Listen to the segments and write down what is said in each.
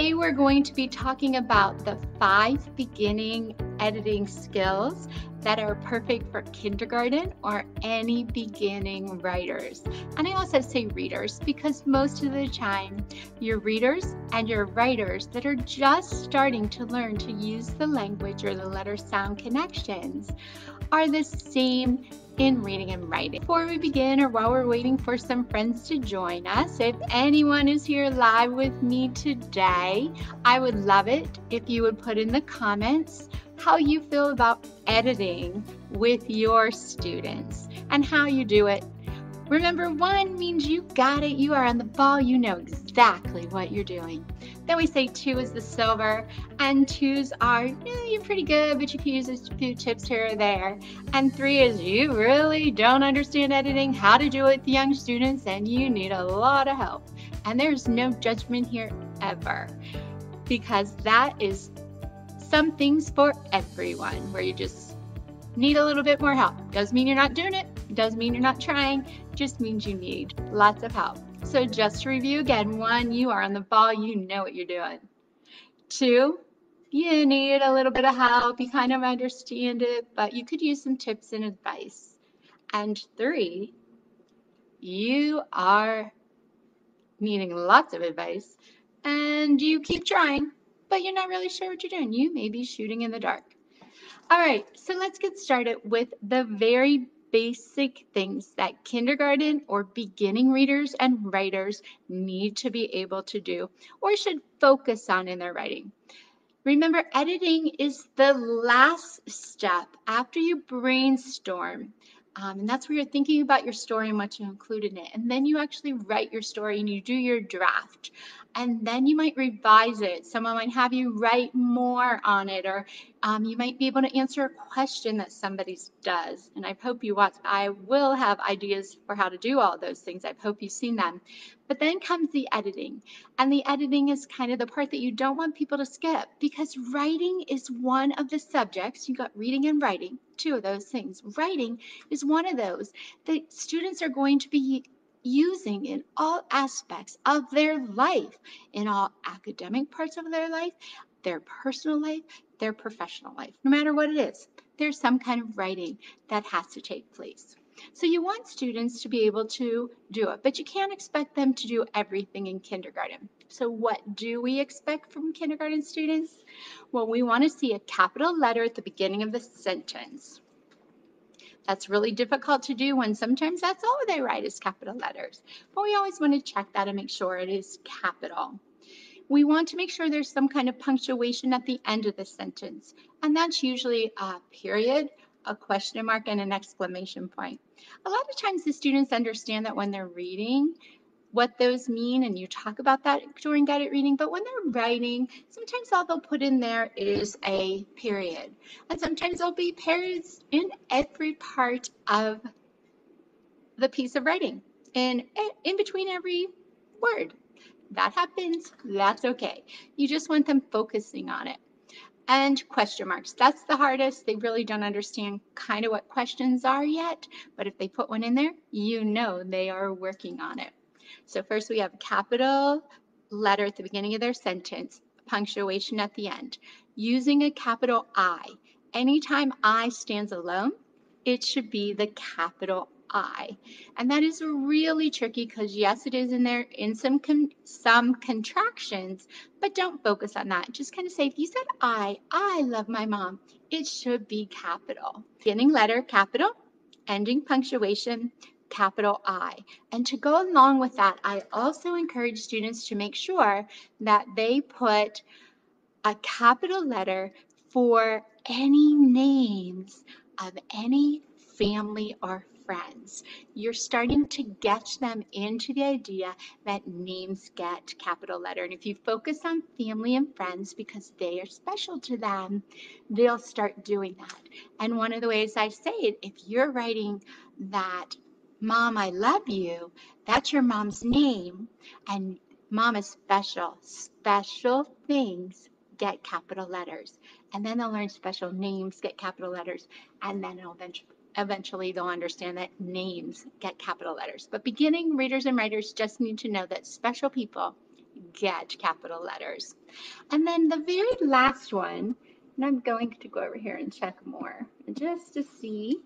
Today we're going to be talking about the five beginning editing skills that are perfect for kindergarten or any beginning writers. And I also say readers because most of the time your readers and your writers that are just starting to learn to use the language or the letter sound connections are the same in reading and writing. Before we begin, or while we're waiting for some friends to join us, if anyone is here live with me today, I would love it if you would put in the comments how you feel about editing with your students and how you do it. Remember, one means you got it, you are on the ball, you know exactly what you're doing. Then we say two is the silver, and twos are, yeah, you're pretty good, but you can use a few tips here or there. And three is you really don't understand editing, how to do it with young students, and you need a lot of help. And there's no judgment here ever, because that is some things for everyone where you just need a little bit more help. Doesn't mean you're not doing it, doesn't mean you're not trying, just means you need lots of help. So just to review again, one, you are on the ball, you know what you're doing. Two, you need a little bit of help, you kind of understand it, but you could use some tips and advice. And three, you are needing lots of advice and you keep trying but you're not really sure what you're doing. You may be shooting in the dark. All right, so let's get started with the very basic things that kindergarten or beginning readers and writers need to be able to do or should focus on in their writing. Remember, editing is the last step after you brainstorm. Um, and that's where you're thinking about your story and what to include in it. And then you actually write your story and you do your draft and then you might revise it. Someone might have you write more on it, or um, you might be able to answer a question that somebody does. And I hope you watch. I will have ideas for how to do all those things. I hope you've seen them. But then comes the editing. And the editing is kind of the part that you don't want people to skip because writing is one of the subjects. You got reading and writing, two of those things. Writing is one of those that students are going to be using in all aspects of their life, in all academic parts of their life, their personal life, their professional life. No matter what it is, there's some kind of writing that has to take place. So you want students to be able to do it, but you can't expect them to do everything in kindergarten. So what do we expect from kindergarten students? Well, we want to see a capital letter at the beginning of the sentence. That's really difficult to do when sometimes that's all they write is capital letters. But we always want to check that and make sure it is capital. We want to make sure there's some kind of punctuation at the end of the sentence. And that's usually a period, a question mark, and an exclamation point. A lot of times the students understand that when they're reading, what those mean and you talk about that during guided reading but when they're writing sometimes all they'll put in there is a period and sometimes there'll be periods in every part of the piece of writing and in between every word that happens that's okay you just want them focusing on it and question marks. That's the hardest. They really don't understand kind of what questions are yet, but if they put one in there, you know they are working on it. So first we have capital letter at the beginning of their sentence, punctuation at the end. Using a capital I. Anytime I stands alone, it should be the capital I. And that is really tricky because yes, it is in there in some con some contractions, but don't focus on that. Just kind of say, if you said I, I love my mom, it should be capital. Beginning letter, capital, ending punctuation, capital I. And to go along with that, I also encourage students to make sure that they put a capital letter for any names of any family or friends. You're starting to get them into the idea that names get capital letter. And if you focus on family and friends because they are special to them, they'll start doing that. And one of the ways I say it, if you're writing that Mom, I love you. That's your mom's name. And mom is special. Special things get capital letters. And then they'll learn special names get capital letters. And then it'll eventually, eventually they'll understand that names get capital letters. But beginning readers and writers just need to know that special people get capital letters. And then the very last one, and I'm going to go over here and check more just to see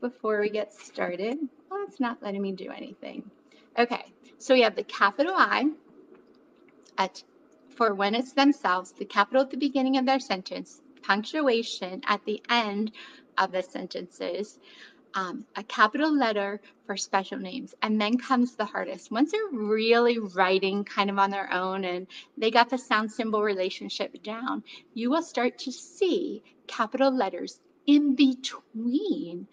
before we get started. Well, it's not letting me do anything. Okay, so we have the capital I at for when it's themselves, the capital at the beginning of their sentence, punctuation at the end of the sentences, um, a capital letter for special names. And then comes the hardest. Once they're really writing kind of on their own and they got the sound symbol relationship down, you will start to see capital letters in between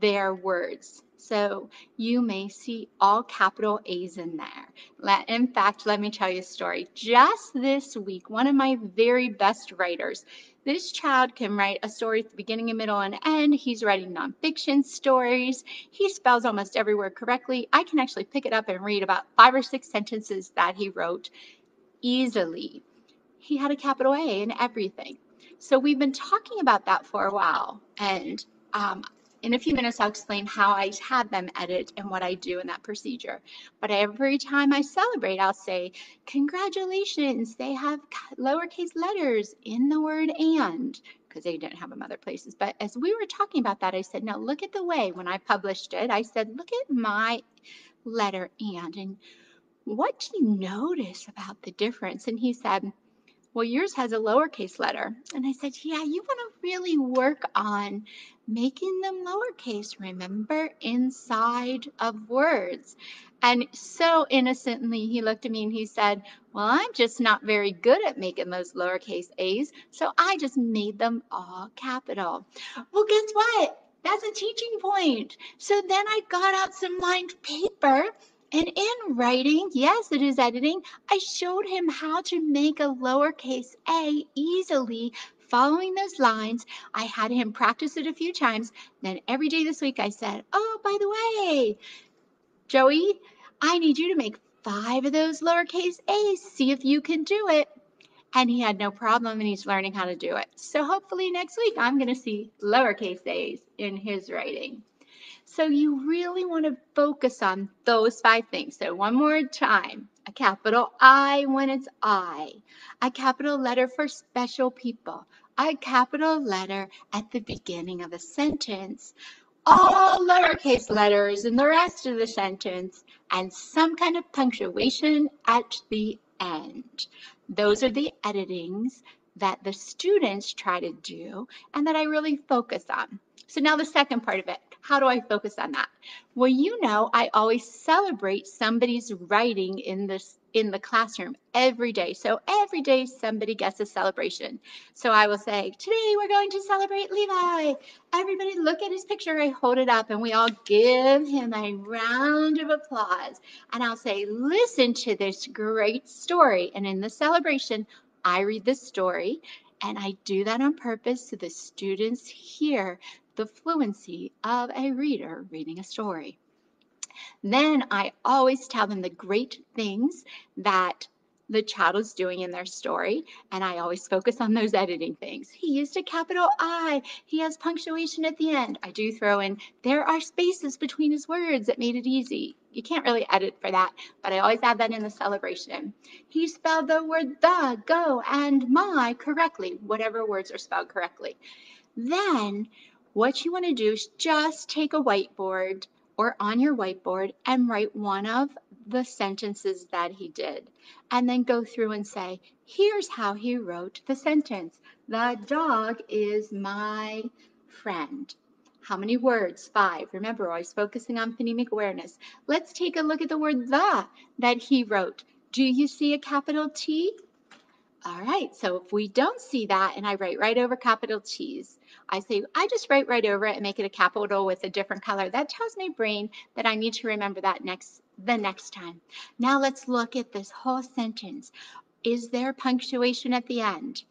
their words. So you may see all capital A's in there. Let, In fact, let me tell you a story. Just this week, one of my very best writers, this child can write a story at the beginning, and middle, and end. He's writing nonfiction stories. He spells almost every word correctly. I can actually pick it up and read about five or six sentences that he wrote easily. He had a capital A in everything. So we've been talking about that for a while. And um, in a few minutes, I'll explain how I have them edit and what I do in that procedure. But every time I celebrate, I'll say, Congratulations, they have lowercase letters in the word and, because they didn't have them other places. But as we were talking about that, I said, Now look at the way when I published it, I said, Look at my letter and. And what do you notice about the difference? And he said, well, yours has a lowercase letter. And I said, yeah, you want to really work on making them lowercase, remember, inside of words. And so innocently, he looked at me and he said, Well, I'm just not very good at making those lowercase a's, so I just made them all capital. Well, guess what? That's a teaching point. So then I got out some lined paper and in writing, yes, it is editing, I showed him how to make a lowercase a easily following those lines. I had him practice it a few times. Then every day this week I said, Oh, by the way, Joey, I need you to make five of those lowercase a's. See if you can do it. And he had no problem and he's learning how to do it. So hopefully next week I'm going to see lowercase a's in his writing. So you really want to focus on those five things. So one more time, a capital I when it's I, a capital letter for special people, a capital letter at the beginning of a sentence, all lowercase letters in the rest of the sentence, and some kind of punctuation at the end. Those are the editings that the students try to do and that I really focus on. So now the second part of it, how do I focus on that? Well, you know, I always celebrate somebody's writing in this in the classroom every day. So every day somebody gets a celebration. So I will say, today we're going to celebrate Levi. Everybody look at his picture. I hold it up and we all give him a round of applause. And I'll say, listen to this great story. And in the celebration, I read the story and I do that on purpose so the students hear the fluency of a reader reading a story. Then I always tell them the great things that the child is doing in their story, and I always focus on those editing things. He used a capital I, he has punctuation at the end. I do throw in, there are spaces between his words that made it easy. You can't really edit for that, but I always add that in the celebration. He spelled the word the, go, and my correctly, whatever words are spelled correctly. Then what you want to do is just take a whiteboard or on your whiteboard and write one of the sentences that he did. And then go through and say, here's how he wrote the sentence. The dog is my friend. How many words? Five. Remember, always focusing on phonemic awareness. Let's take a look at the word the that he wrote. Do you see a capital T? All right, so if we don't see that and I write right over capital T's, I say, I just write right over it and make it a capital with a different color. That tells my brain that I need to remember that next the next time. Now let's look at this whole sentence. Is there punctuation at the end?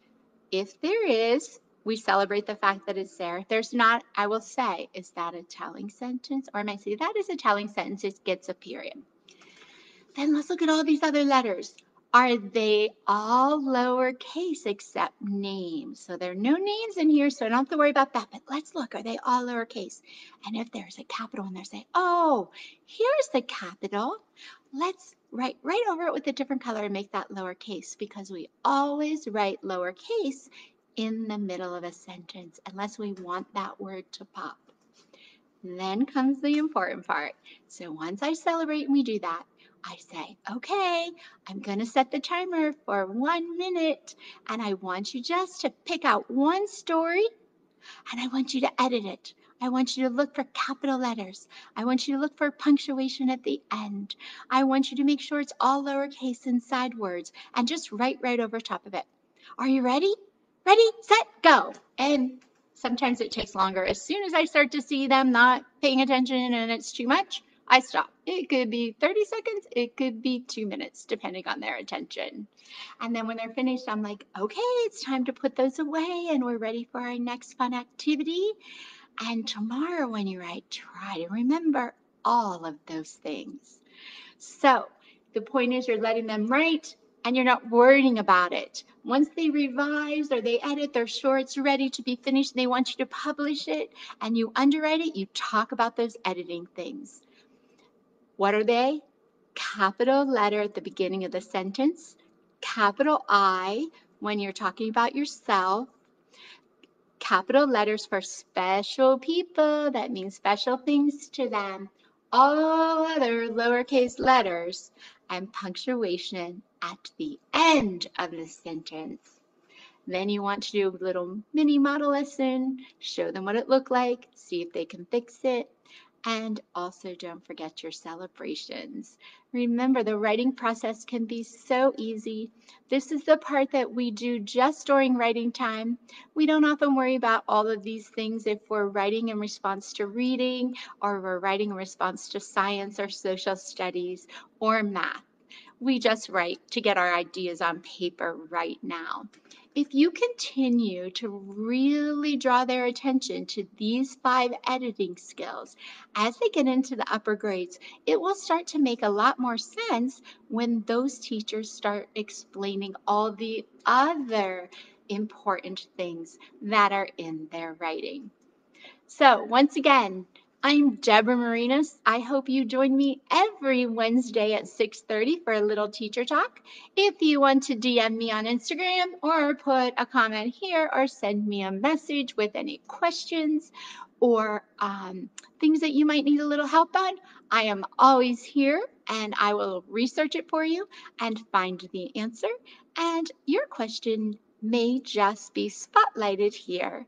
If there is, we celebrate the fact that it's there. If there's not, I will say, is that a telling sentence? Or I might say, that is a telling sentence, it gets a period. Then let's look at all these other letters. Are they all lowercase except names? So there are no names in here, so I don't have to worry about that. But let's look. Are they all lowercase? And if there's a capital in there, say, oh, here's the capital. Let's write right over it with a different color and make that lowercase because we always write lowercase in the middle of a sentence unless we want that word to pop. Then comes the important part. So once I celebrate and we do that, I say, okay, I'm going to set the timer for one minute and I want you just to pick out one story and I want you to edit it. I want you to look for capital letters. I want you to look for punctuation at the end. I want you to make sure it's all lowercase inside words and just write right over top of it. Are you ready? Ready, set, go. And sometimes it takes longer. As soon as I start to see them not paying attention and it's too much, I stop. It could be 30 seconds, it could be two minutes, depending on their attention. And then when they're finished, I'm like, okay, it's time to put those away and we're ready for our next fun activity. And tomorrow, when you write, try to remember all of those things. So the point is, you're letting them write and you're not worrying about it. Once they revise or they edit, they're sure it's ready to be finished, they want you to publish it and you underwrite it, you talk about those editing things. What are they? Capital letter at the beginning of the sentence, capital I when you're talking about yourself, capital letters for special people, that means special things to them, all other lowercase letters, and punctuation at the end of the sentence. Then you want to do a little mini model lesson, show them what it looked like, see if they can fix it, and also don't forget your celebrations. Remember, the writing process can be so easy. This is the part that we do just during writing time. We don't often worry about all of these things if we're writing in response to reading or we're writing in response to science or social studies or math. We just write to get our ideas on paper right now if you continue to really draw their attention to these five editing skills as they get into the upper grades, it will start to make a lot more sense when those teachers start explaining all the other important things that are in their writing. So once again, I'm Debora Marines. I hope you join me every Wednesday at 6:30 for a little teacher talk. If you want to DM me on Instagram or put a comment here or send me a message with any questions or um, things that you might need a little help on, I am always here and I will research it for you and find the answer. And your question may just be spotlighted here.